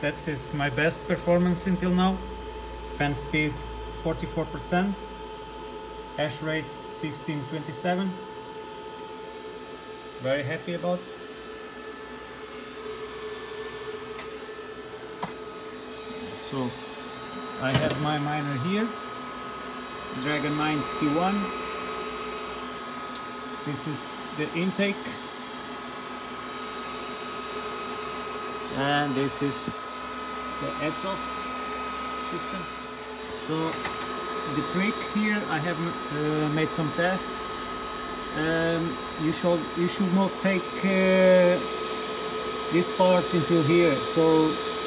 that is my best performance until now. Fan speed 44%, hash rate 1627. Very happy about. So I have my miner here, DragonMint T1. This is the intake and this is the exhaust system. So the trick here I have uh, made some tests. Um, you should you should not take uh, this part until here. So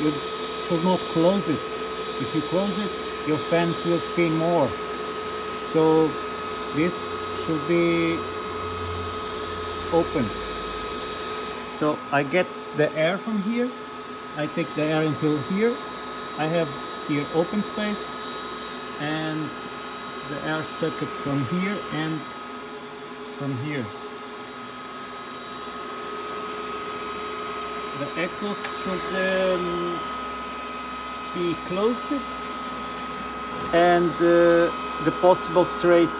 you should not close it. If you close it your fans will spin more. So this should be open. So I get the air from here I take the air until here. I have here open space and the air circuits from here and from here. The exhaust should um, be closed and uh, the possible straight.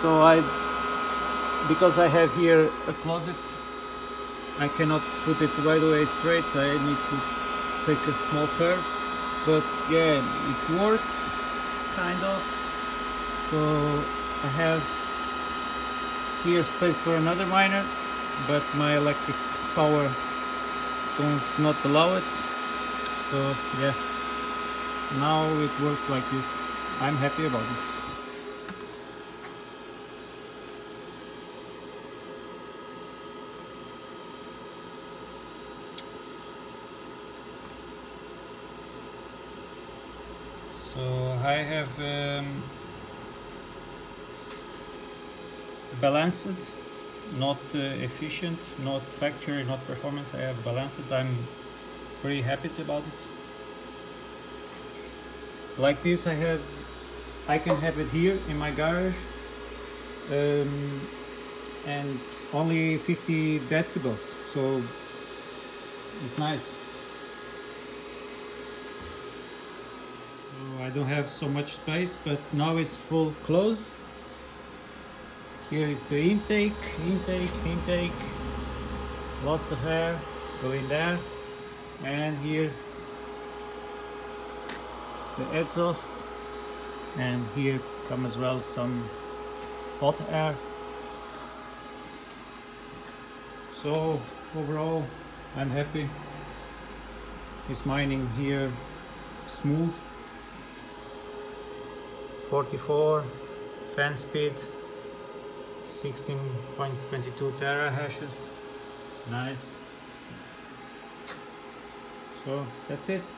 So I because I have here a closet I cannot put it right away straight. I need to take a small curve but yeah it works kind of. So I have here space for another miner but my electric power does not allow it. So yeah. Now it works like this. I'm happy about it So I have um, balanced, not uh, efficient, not factory, not performance. I have balanced. I'm pretty happy about it. Like this, I have, I can have it here in my garage, um, and only 50 decibels. So it's nice. I don't have so much space but now it's full close. Here is the intake intake intake. Lots of air going there. And here the exhaust. And here come as well some hot air. So overall I'm happy. It's mining here smooth 44 fan speed 16.22 tera hashes nice. So that's it